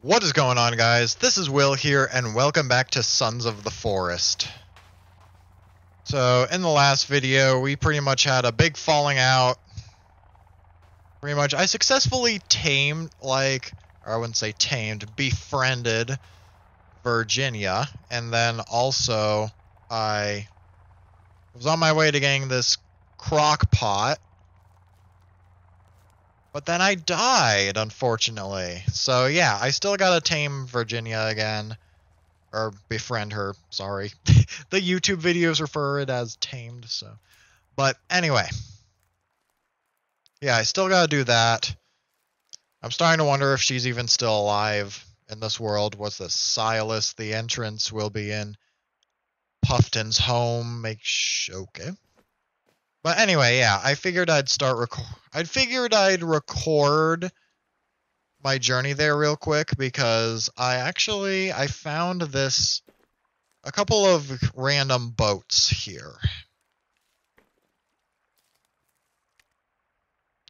What is going on, guys? This is Will here, and welcome back to Sons of the Forest. So, in the last video, we pretty much had a big falling out. Pretty much, I successfully tamed, like, or I wouldn't say tamed, befriended Virginia, and then also I was on my way to getting this crock pot but then I died, unfortunately. So yeah, I still gotta tame Virginia again. Or befriend her, sorry. the YouTube videos refer it as tamed, so. But anyway. Yeah, I still gotta do that. I'm starting to wonder if she's even still alive in this world. What's this? Silas, the entrance will be in Puffton's home. Make sh- okay. But anyway, yeah, I figured I'd start record. I figured I'd record my journey there real quick because I actually I found this a couple of random boats here.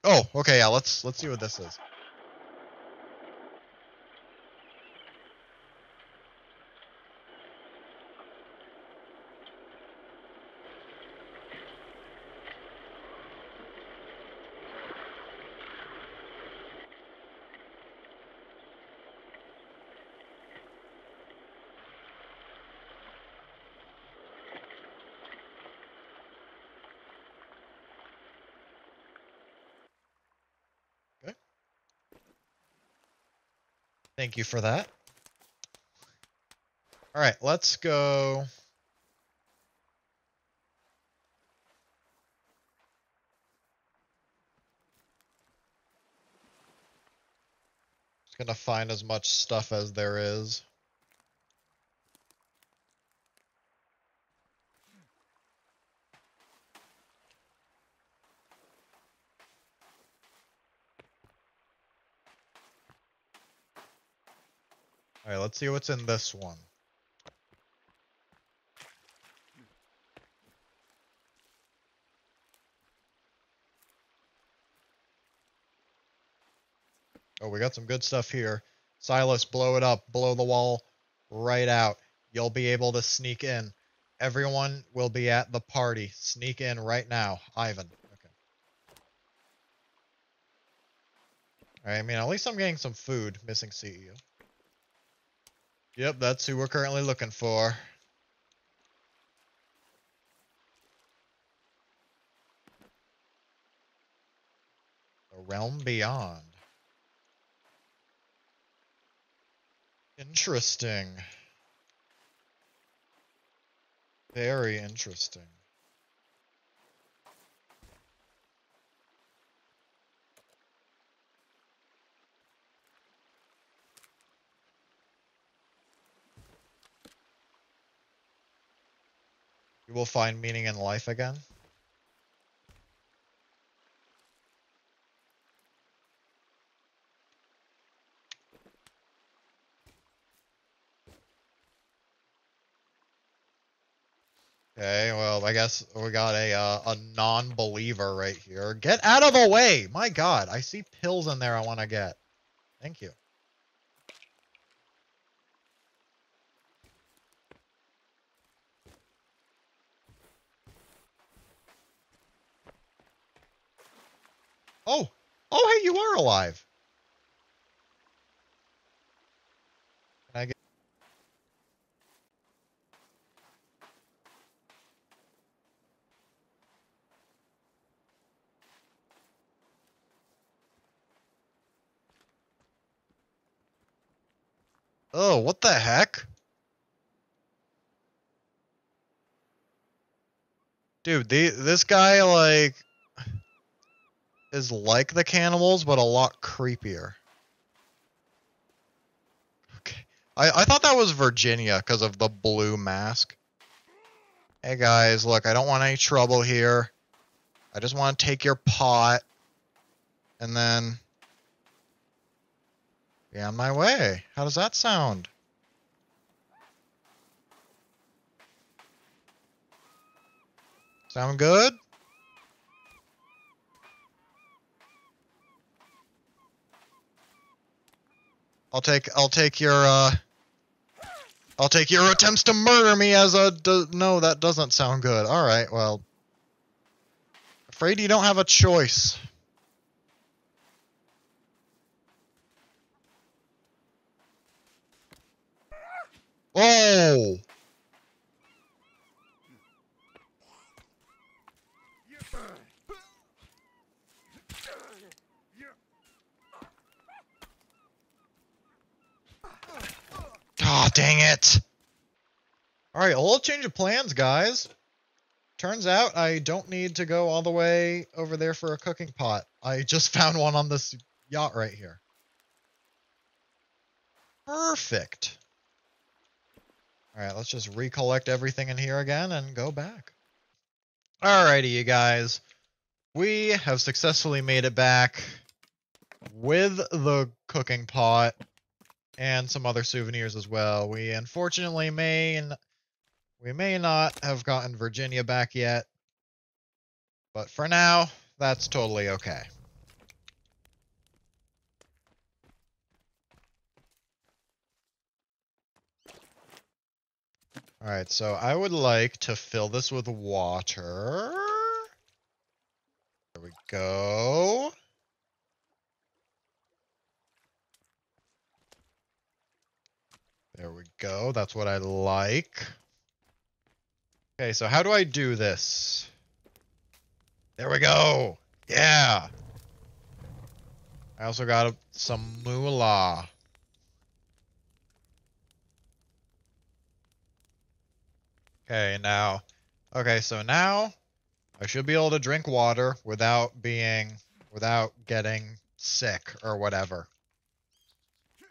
Oh, okay, yeah, let's let's see what this is. Thank you for that. All right, let's go. Just gonna find as much stuff as there is. Alright, let's see what's in this one. Oh, we got some good stuff here. Silas, blow it up. Blow the wall right out. You'll be able to sneak in. Everyone will be at the party. Sneak in right now. Ivan. Okay. I mean, at least I'm getting some food. Missing CEO. Yep, that's who we're currently looking for. The realm beyond. Interesting. Very interesting. Will find meaning in life again. Okay, well, I guess we got a uh, a non-believer right here. Get out of the way! My God, I see pills in there I want to get. Thank you. Oh, oh, hey, you are alive. I get? Oh, what the heck? Dude, the, this guy, like, is like the cannibals, but a lot creepier. Okay. I, I thought that was Virginia because of the blue mask. Hey guys, look, I don't want any trouble here. I just want to take your pot and then be on my way. How does that sound? Sound good? I'll take I'll take your uh I'll take your attempts to murder me as a no that doesn't sound good. All right, well afraid you don't have a choice. Oh. Ah, dang it. Alright, a little change of plans, guys. Turns out I don't need to go all the way over there for a cooking pot. I just found one on this yacht right here. Perfect. Alright, let's just recollect everything in here again and go back. Alrighty, you guys. We have successfully made it back with the cooking pot and some other souvenirs as well. We unfortunately may we may not have gotten Virginia back yet, but for now, that's totally okay. All right, so I would like to fill this with water. There we go. There we go. That's what I like. Okay, so how do I do this? There we go. Yeah. I also got some moolah. Okay, now. Okay, so now I should be able to drink water without being without getting sick or whatever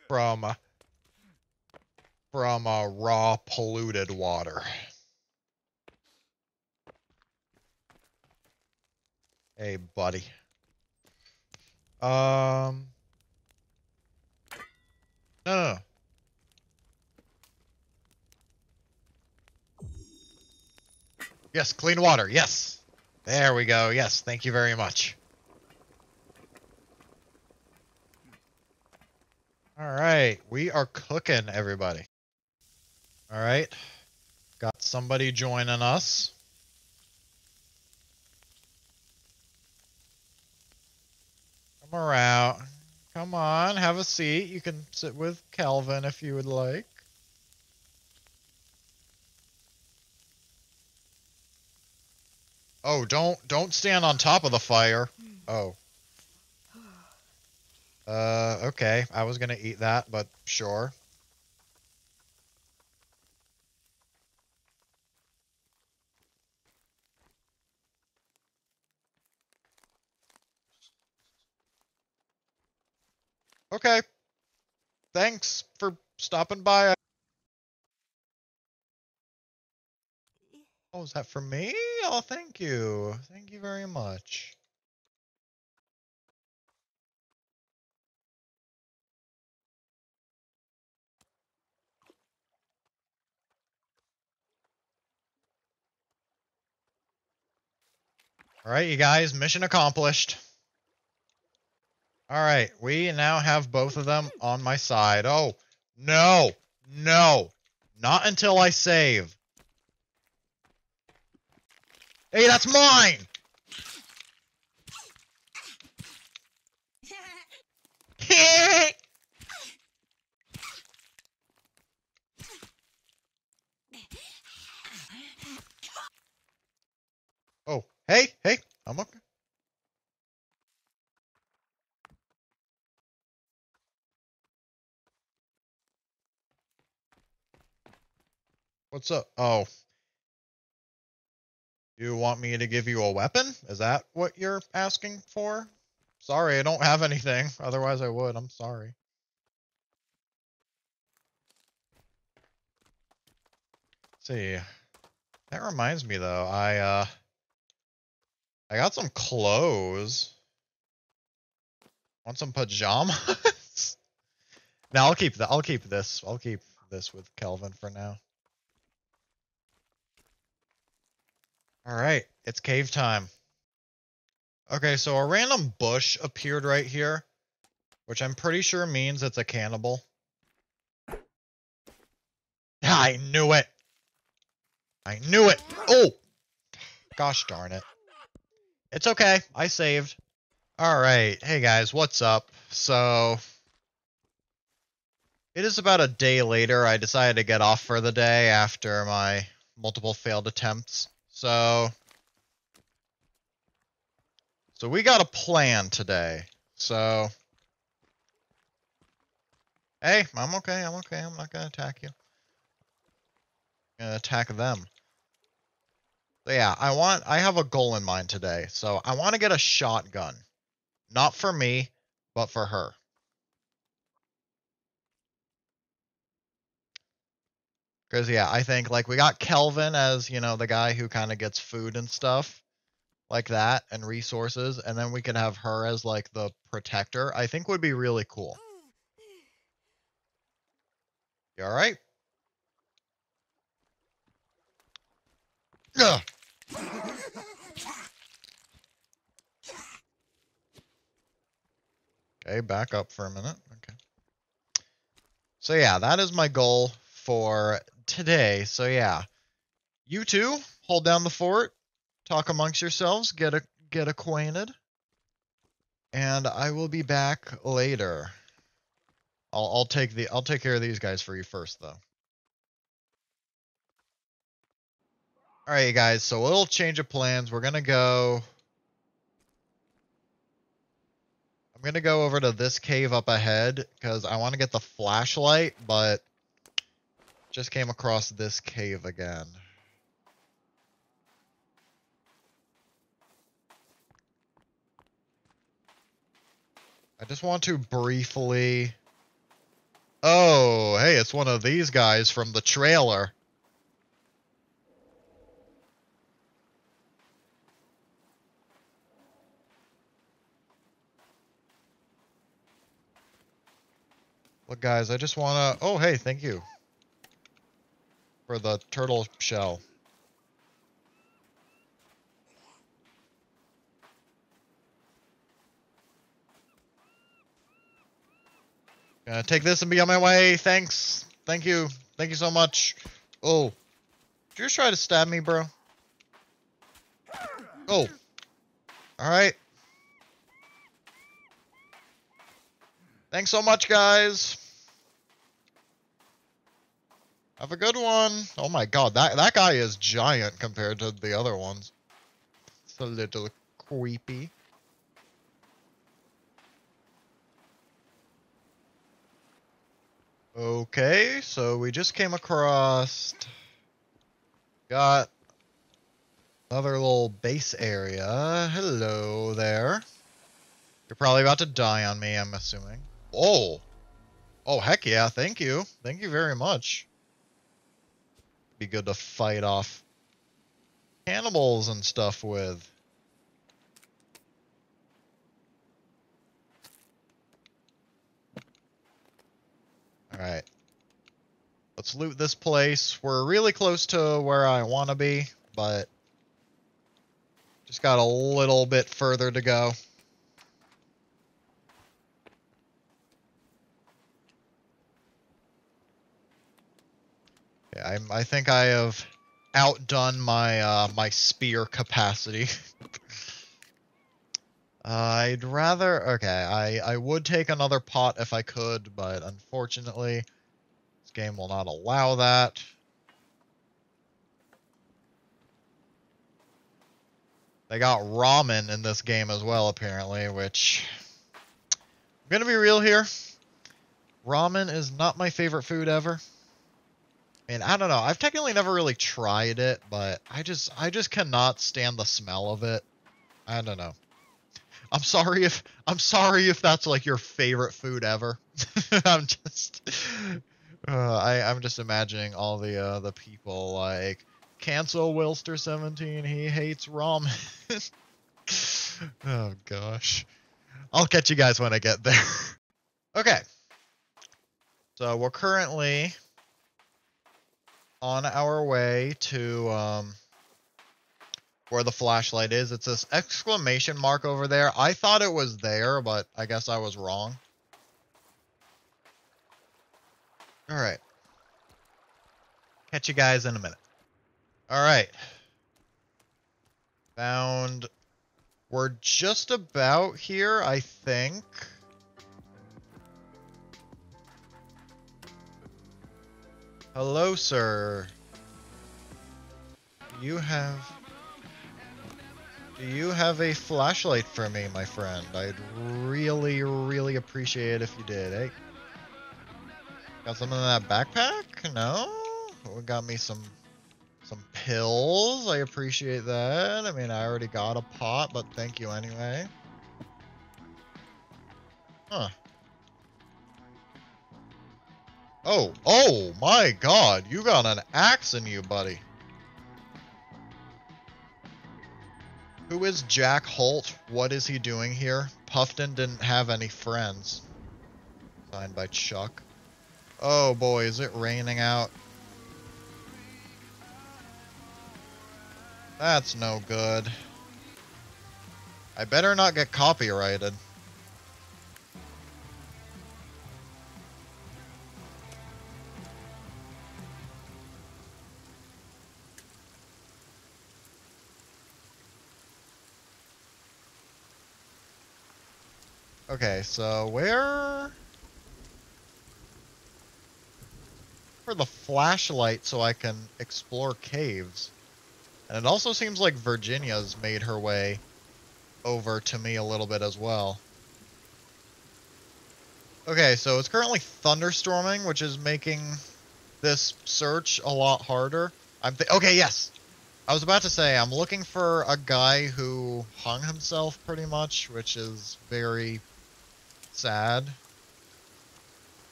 from from uh, raw polluted water. Hey, buddy. Um. No, no, no. Yes, clean water. Yes. There we go. Yes, thank you very much. All right, we are cooking, everybody. All right, got somebody joining us. Come around. Come on, have a seat. You can sit with Kelvin if you would like. Oh, don't don't stand on top of the fire. Oh. Uh, okay. I was gonna eat that, but sure. Okay. Thanks for stopping by. Oh, is that for me? Oh, thank you. Thank you very much. All right, you guys, mission accomplished. All right, we now have both of them on my side. Oh, no, no, not until I save. Hey, that's mine! oh, hey, hey, I'm okay. What's up? Oh. You want me to give you a weapon? Is that what you're asking for? Sorry, I don't have anything. Otherwise I would. I'm sorry. Let's see. That reminds me though, I uh I got some clothes. Want some pajamas? now I'll keep that. I'll keep this. I'll keep this with Kelvin for now. All right, it's cave time. Okay, so a random bush appeared right here, which I'm pretty sure means it's a cannibal. Ah, I knew it. I knew it. Oh, gosh darn it. It's okay. I saved. All right. Hey guys, what's up? So it is about a day later. I decided to get off for the day after my multiple failed attempts. So so we got a plan today. So Hey, I'm okay. I'm okay. I'm not to attack you. I'm to attack them. So yeah, I want I have a goal in mind today. So I want to get a shotgun. Not for me, but for her. Because, yeah, I think, like, we got Kelvin as, you know, the guy who kind of gets food and stuff like that and resources. And then we could have her as, like, the protector. I think would be really cool. You alright? Yeah. Okay, back up for a minute. Okay. So yeah, that is my goal for today. So yeah, you two hold down the fort, talk amongst yourselves, get a get acquainted, and I will be back later. I'll I'll take the I'll take care of these guys for you first though. All right, guys. So a little change of plans. We're gonna go. I'm gonna go over to this cave up ahead because I want to get the flashlight, but just came across this cave again. I just want to briefly... Oh, hey, it's one of these guys from the trailer. Look, guys, I just want to... Oh, hey, thank you. For the turtle shell. Gonna take this and be on my way. Thanks. Thank you. Thank you so much. Oh. Did you just try to stab me, bro? Oh. Alright. Thanks so much, guys. Have a good one. Oh my god, that that guy is giant compared to the other ones. It's a little creepy. Okay, so we just came across... Got another little base area. Hello there. You're probably about to die on me, I'm assuming. Oh. Oh, heck yeah. Thank you. Thank you very much. Be good to fight off animals and stuff with. Alright. Let's loot this place. We're really close to where I want to be, but just got a little bit further to go. I, I think I have outdone my uh, my spear capacity. uh, I'd rather... Okay, I, I would take another pot if I could, but unfortunately, this game will not allow that. They got ramen in this game as well, apparently, which... I'm gonna be real here. Ramen is not my favorite food ever. And I don't know. I've technically never really tried it, but I just I just cannot stand the smell of it. I don't know. I'm sorry if I'm sorry if that's like your favorite food ever. I'm just uh, I I'm just imagining all the uh, the people like cancel Willster 17. He hates ramen. oh gosh. I'll catch you guys when I get there. okay. So we're currently on our way to um, where the flashlight is. It's this exclamation mark over there. I thought it was there, but I guess I was wrong. All right. Catch you guys in a minute. All right. Found. We're just about here, I think. Hello, sir. You have... Do you have a flashlight for me, my friend? I'd really, really appreciate it if you did, eh? Got something in that backpack? No? We got me some some pills. I appreciate that. I mean, I already got a pot, but thank you anyway. Huh. Oh, oh my god, you got an axe in you, buddy. Who is Jack Holt? What is he doing here? Puffton didn't have any friends. Signed by Chuck. Oh boy, is it raining out. That's no good. I better not get copyrighted. Okay, so where... For the flashlight so I can explore caves. And it also seems like Virginia's made her way over to me a little bit as well. Okay, so it's currently thunderstorming, which is making this search a lot harder. I'm okay, yes. I was about to say I'm looking for a guy who hung himself pretty much, which is very sad.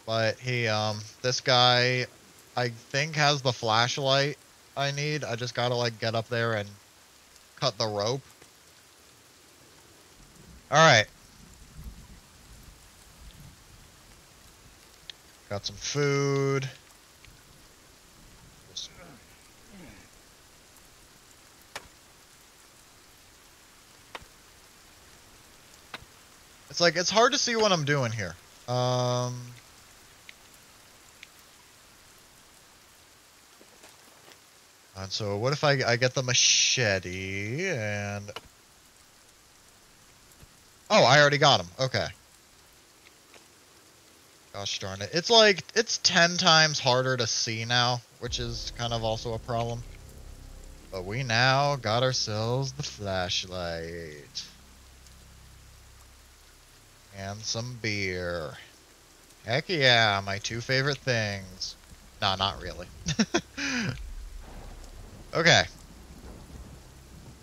But he, um, this guy, I think has the flashlight I need. I just gotta, like, get up there and cut the rope. Alright. Got some food. It's like, it's hard to see what I'm doing here. Um... And so what if I, I get the machete and... Oh, I already got him. Okay. Gosh darn it. It's like, it's 10 times harder to see now, which is kind of also a problem. But we now got ourselves the flashlight. And some beer. Heck yeah, my two favorite things. Nah, not really. okay.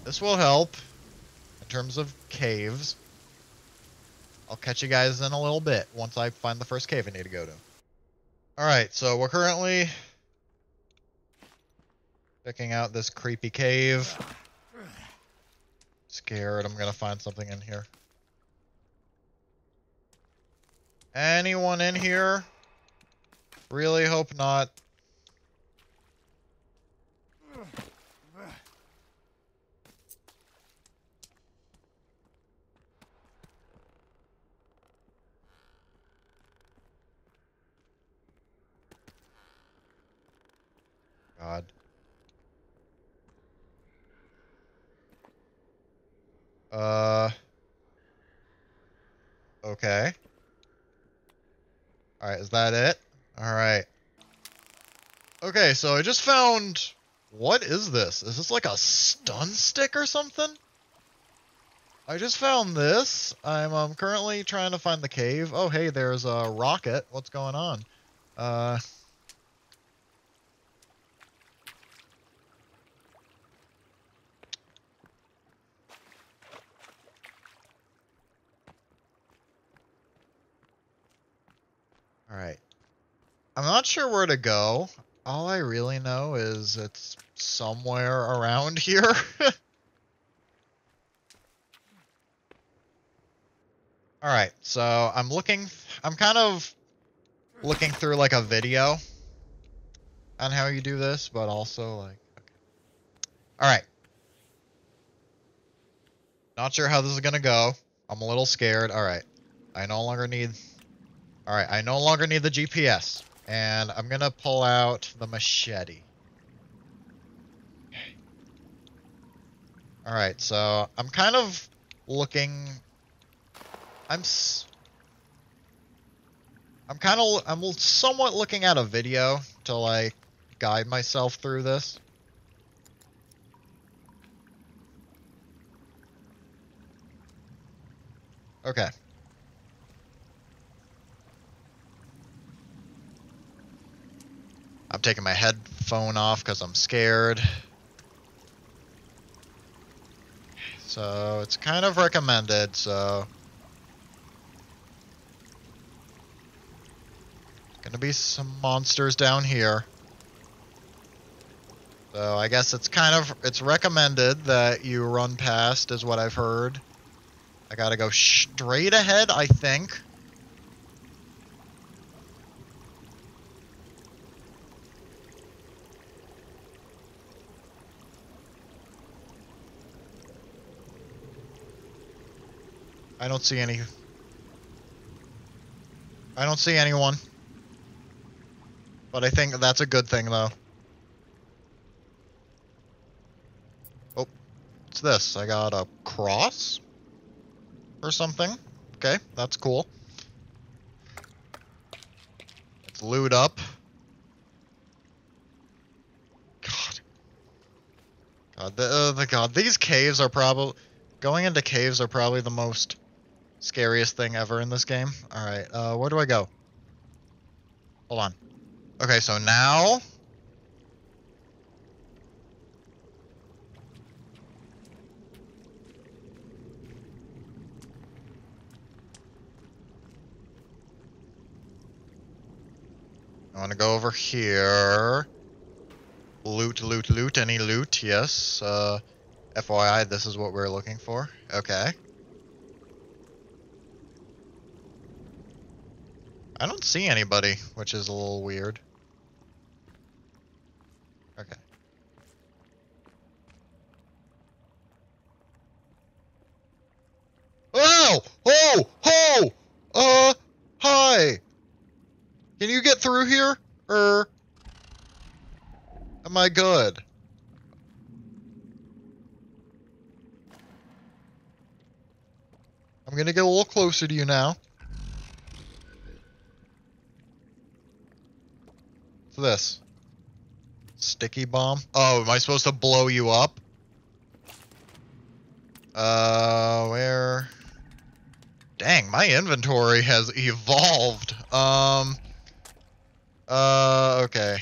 This will help in terms of caves. I'll catch you guys in a little bit once I find the first cave I need to go to. Alright, so we're currently checking out this creepy cave. Scared I'm gonna find something in here. Anyone in here? Really hope not. God. Uh. Okay. Alright, is that it? Alright. Okay, so I just found... What is this? Is this like a stun stick or something? I just found this. I'm um, currently trying to find the cave. Oh, hey, there's a rocket. What's going on? Uh... Alright. I'm not sure where to go. All I really know is it's somewhere around here. Alright, so I'm looking... I'm kind of looking through like a video on how you do this, but also like... Okay. Alright. Not sure how this is gonna go. I'm a little scared. Alright. I no longer need Alright, I no longer need the GPS. And I'm going to pull out the machete. All right, so I'm kind of looking. I'm. S I'm kind of. I'm somewhat looking at a video to like guide myself through this. Okay. I'm taking my headphone off because I'm scared. So it's kind of recommended, so. Gonna be some monsters down here. So I guess it's kind of, it's recommended that you run past is what I've heard. I gotta go straight ahead, I think. Don't see any. I don't see anyone. But I think that's a good thing, though. Oh, what's this? I got a cross? Or something? Okay, that's cool. Let's loot up. God. God, the, uh, the God, these caves are probably... Going into caves are probably the most Scariest thing ever in this game. Alright, uh, where do I go? Hold on. Okay, so now... I want to go over here. Loot, loot, loot. Any loot? Yes. Uh, FYI, this is what we're looking for. Okay. I don't see anybody, which is a little weird. Okay. Oh! Oh! Oh! Uh, hi! Can you get through here? Or... Am I good? I'm gonna get a little closer to you now. This? Sticky bomb? Oh, am I supposed to blow you up? Uh, where? Dang, my inventory has evolved. Um, uh, okay.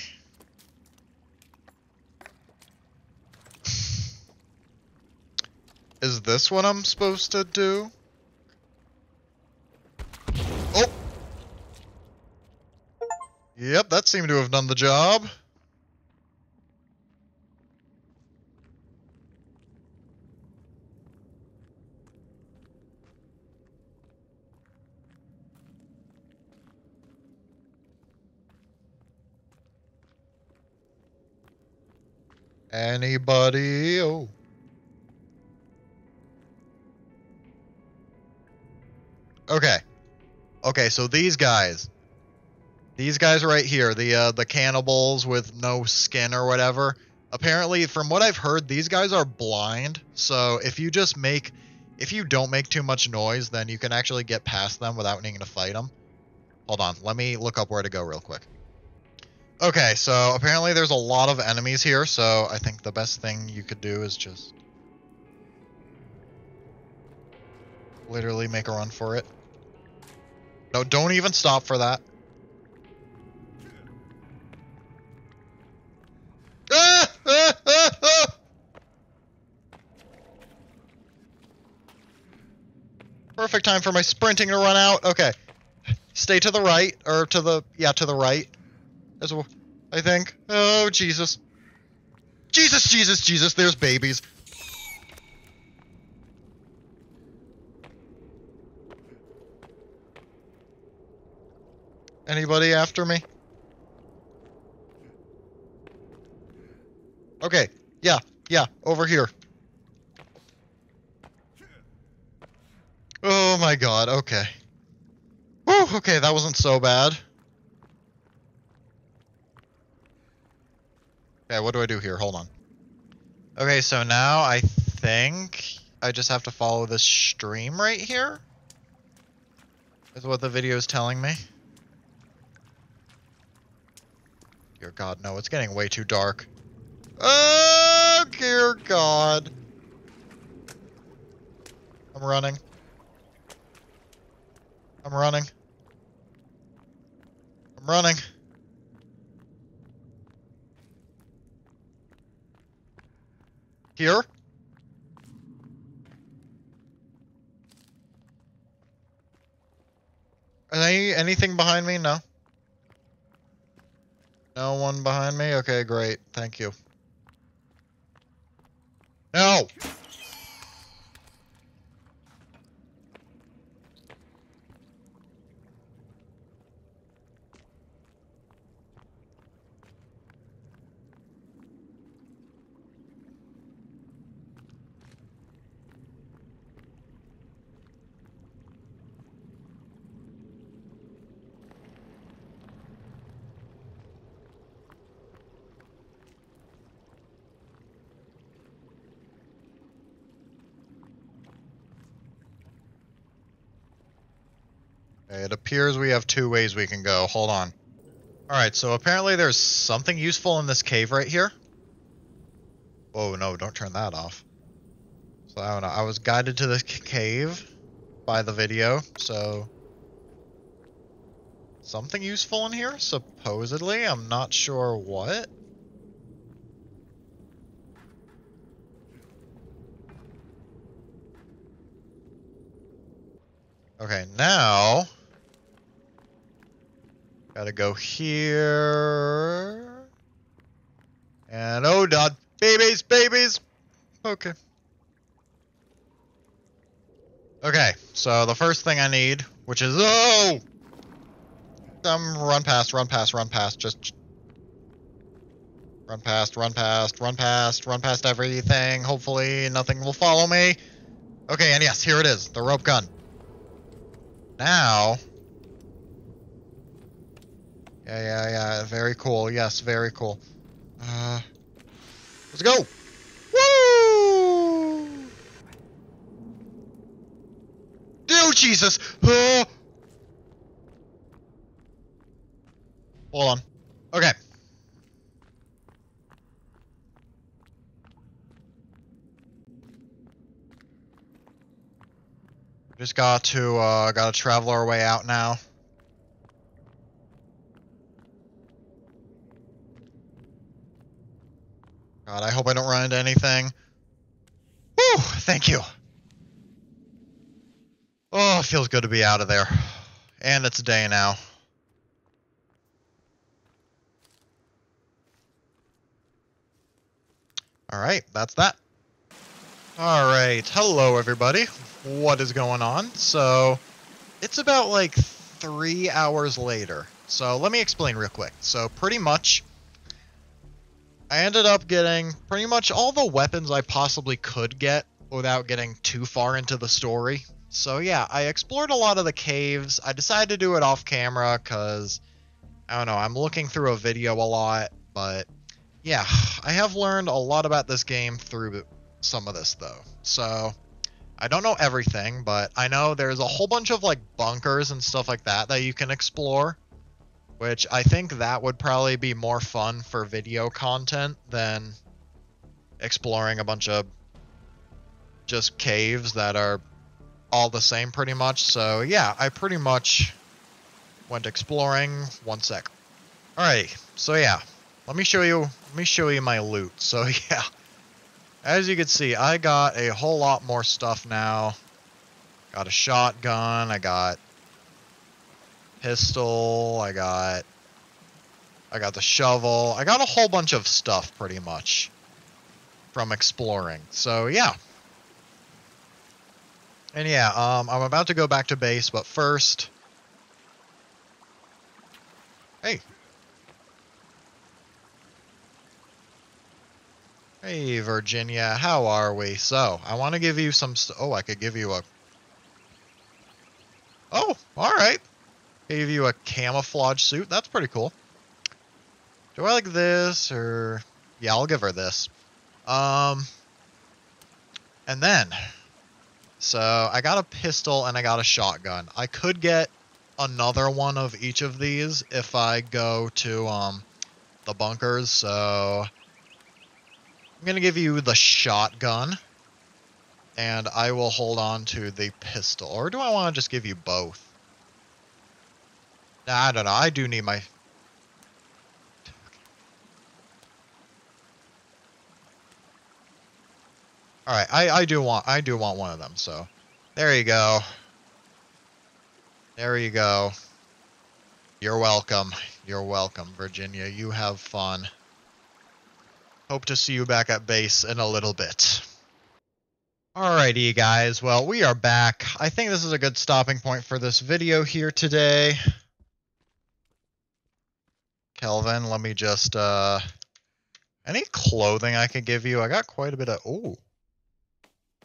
Is this what I'm supposed to do? Yep, that seemed to have done the job. Anybody? Oh. Okay. Okay, so these guys. These guys right here, the uh, the cannibals with no skin or whatever. Apparently, from what I've heard, these guys are blind. So if you just make, if you don't make too much noise, then you can actually get past them without needing to fight them. Hold on, let me look up where to go real quick. Okay, so apparently there's a lot of enemies here, so I think the best thing you could do is just literally make a run for it. No, don't even stop for that. Perfect time for my sprinting to run out. Okay. Stay to the right, or to the, yeah, to the right. As well, I think. Oh, Jesus. Jesus, Jesus, Jesus, there's babies. Anybody after me? Okay, yeah, yeah, over here. Oh my god, okay. Whew, okay, that wasn't so bad. Okay, what do I do here? Hold on. Okay, so now I think I just have to follow this stream right here. Is what the video is telling me. Dear God, no, it's getting way too dark. Oh, dear God. I'm running. I'm running. I'm running. Here? Any anything behind me? No. No one behind me? Okay, great. Thank you. No! Okay, it two ways we can go. Hold on. Alright, so apparently there's something useful in this cave right here. Whoa, no, don't turn that off. So I don't know. I was guided to this cave by the video, so... Something useful in here, supposedly. I'm not sure what. Okay, now... Gotta go here. And oh god, babies, babies! Okay. Okay, so the first thing I need, which is, oh! Um, run past, run past, run past, just... Run past, run past, run past, run past everything. Hopefully nothing will follow me. Okay, and yes, here it is, the rope gun. Now, yeah, yeah, yeah. Very cool. Yes, very cool. Uh, let's go. Woo! Oh, Jesus. Oh. Hold on. Okay. Just got to, uh, gotta travel our way out now. Hope I don't run into anything. Whew, thank you. Oh, it feels good to be out of there. And it's day now. Alright, that's that. Alright, hello everybody. What is going on? So, it's about like three hours later. So, let me explain real quick. So, pretty much, I ended up getting pretty much all the weapons I possibly could get without getting too far into the story. So yeah, I explored a lot of the caves. I decided to do it off camera because, I don't know, I'm looking through a video a lot, but yeah, I have learned a lot about this game through some of this though. So, I don't know everything, but I know there's a whole bunch of like bunkers and stuff like that that you can explore which I think that would probably be more fun for video content than exploring a bunch of just caves that are all the same pretty much. So yeah, I pretty much went exploring. One sec. Alright, so yeah, let me show you. Let me show you my loot. So yeah, as you can see, I got a whole lot more stuff now. Got a shotgun. I got pistol. I got I got the shovel. I got a whole bunch of stuff pretty much from exploring. So yeah. And yeah, um, I'm about to go back to base, but first... Hey. Hey, Virginia, how are we? So, I want to give you some... oh, I could give you a... Oh, alright. Gave you a camouflage suit. That's pretty cool. Do I like this or... Yeah, I'll give her this. Um... And then, so I got a pistol and I got a shotgun. I could get another one of each of these if I go to um the bunkers. So I'm gonna give you the shotgun, and I will hold on to the pistol. Or do I want to just give you both? Nah, I don't know. I do need my All right, I I do want I do want one of them. So there you go. There you go. You're welcome. You're welcome, Virginia. You have fun. Hope to see you back at base in a little bit. Alrighty, guys. Well, we are back. I think this is a good stopping point for this video here today. Kelvin, let me just, uh... Any clothing I can give you? I got quite a bit of... Oh.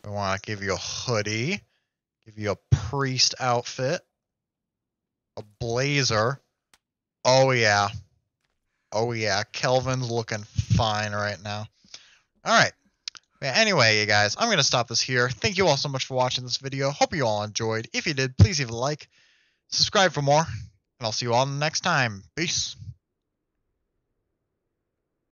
I want to give you a hoodie. Give you a priest outfit. A blazer. Oh, yeah. Oh, yeah. Kelvin's looking fine right now. All right. Anyway, you guys, I'm going to stop this here. Thank you all so much for watching this video. Hope you all enjoyed. If you did, please leave a like, subscribe for more, and I'll see you all next time. Peace.